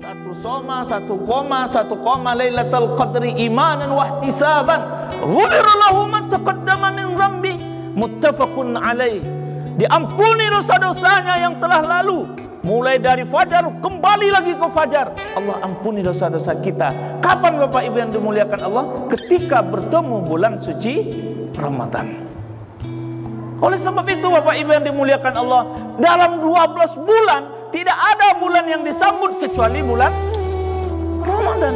Satu soma, satu koma, satu koma Lailatul Qadri imanan wa ihtisaban. Ghufira lahu ma taqaddama min dhanbi. Muttafaqun alaih. Diampuni dosa-dosanya yang telah lalu. Mulai dari fajar kembali lagi ke fajar. Allah ampuni dosa-dosa kita. Kapan Bapak Ibu yang dimuliakan Allah? Ketika bertemu bulan suci Ramadan. Oleh sebab itu Bapak Ibu yang dimuliakan Allah, dalam 12 bulan tidak ada bulan yang disambut kecuali bulan Ramadan.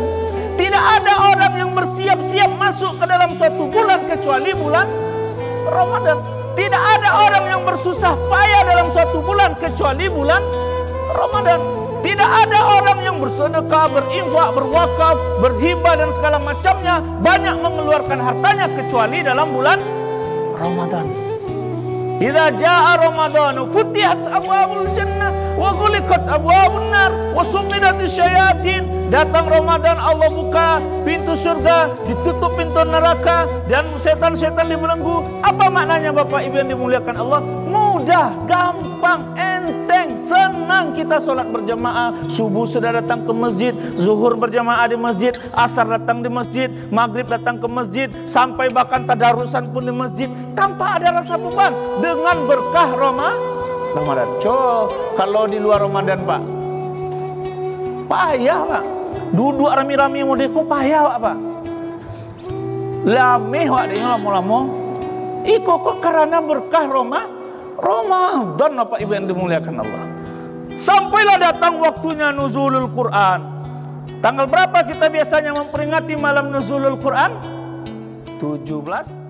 Tidak ada orang yang bersiap-siap masuk ke dalam suatu bulan kecuali bulan Ramadan. Tidak ada orang yang bersusah payah dalam suatu bulan kecuali bulan Ramadan. Tidak ada orang yang bersedekah, berinfak, berwakaf, berhibah dan segala macamnya banyak mengeluarkan hartanya kecuali dalam bulan Ramadan. Idza jaa Ramadan futihat abwabul jannah wa ghuliqat abwabun nar wa syayatin. Datang Ramadan Allah buka pintu surga, ditutup pintu neraka dan setan-setan dibelenggu. Apa maknanya Bapak Ibu yang dimuliakan Allah? Mudah, gampang, senang kita sholat berjamaah. Subuh sudah datang ke masjid, zuhur berjamaah di masjid, asar datang di masjid, maghrib datang ke masjid, sampai bahkan tadarusan pun di masjid tanpa ada rasa beban dengan berkah Roma Ramadan. Co, kalau di luar Ramadan Pak, payah Pak. Duduk rami-rami mudeku payah Pak. Pak dia lama-lama. Iko kok karena berkah Roma Ramadan Bapak Ibu yang dimuliakan Allah. Sampailah datang waktunya nuzulul Quran. Tanggal berapa kita biasanya memperingati malam nuzulul Quran? 17